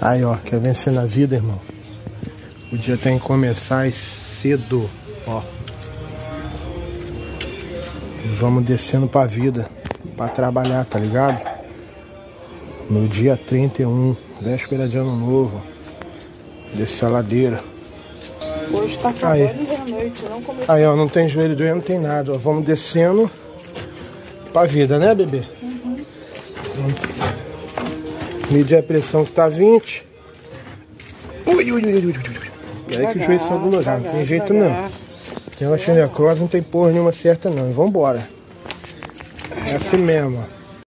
Aí, ó, quer vencer na vida, irmão? O dia tem que começar cedo, ó. E vamos descendo pra vida, pra trabalhar, tá ligado? No dia 31, véspera de ano novo. Descer a ladeira. Hoje tá acabando Aí. noite, não começou. Aí, ó, não tem joelho doendo, não tem nada, ó. Vamos descendo pra vida, né, bebê? Uhum. Medir a pressão que tá 20. Ui, ui, ui, ui. E aí que o juiz só do lugar, não tem jeito não. Tem uma necrose, não tem porra nenhuma certa não. Vambora. É assim mesmo, ó.